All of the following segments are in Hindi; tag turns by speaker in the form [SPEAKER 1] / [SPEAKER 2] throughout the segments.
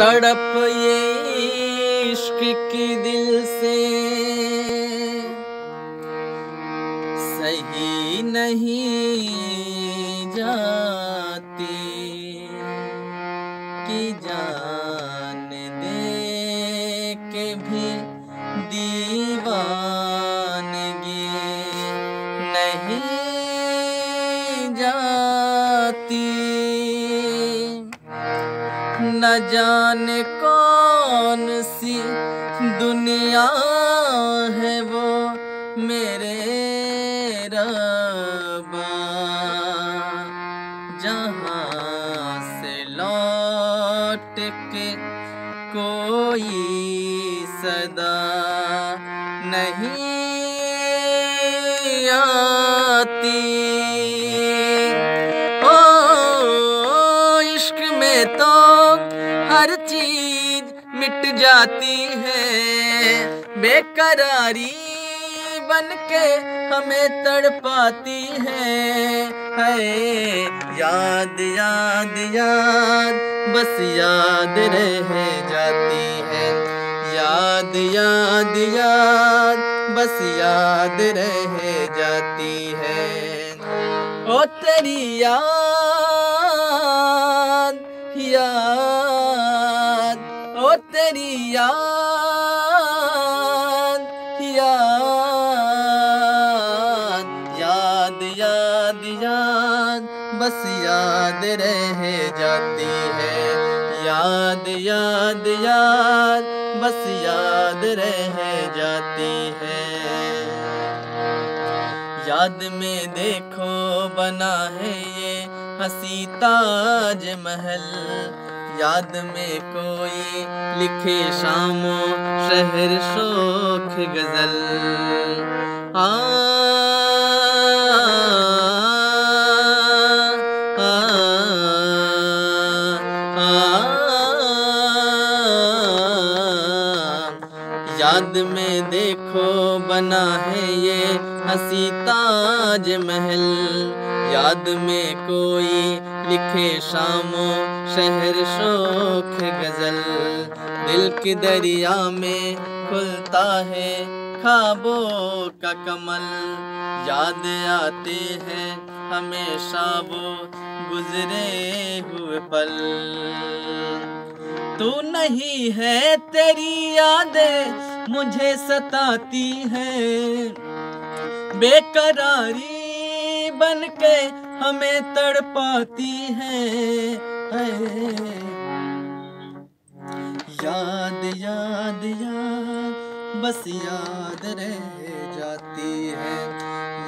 [SPEAKER 1] तड़प ये इश्क की दिल से। सही नहीं जाती कि जान दे के भी दीवानगी नहीं जाती। न जाने कौन सी दुनिया है वो मेरे रबा। जहाँ से लौट के कोई सदा नहीं आती। तो चीज़ मिट जाती है। बेकरारी बन के हमें तड़पाती है। है, याद याद याद, बस याद रह जाती है। याद याद याद, बस याद रह जाती है। ओ तेरी याद याद तेरी याद याद याद याद याद, बस याद रह जाती है। याद याद याद, बस याद रह जाती है। याद में देखो बना है ये हसी ताज महल। याद में कोई लिखे शामो शहर शोख गज़ल। आ, आ, आ, याद में देखो बना है ये हसी ताज महल याद में कोई लिखे शामो शहर शोख गज़ल। दिल की दरिया में खुलता है खाबों का कमल। याद आते हैं हमेशा वो गुजरे हुए पल। तू नहीं है तेरी यादें मुझे सताती है। बेकरारी बन के हमें तड़पाती है। याद याद याद, बस याद रह जाती है।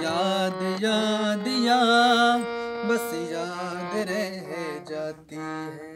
[SPEAKER 1] याद याद याद, बस याद रह जाती है।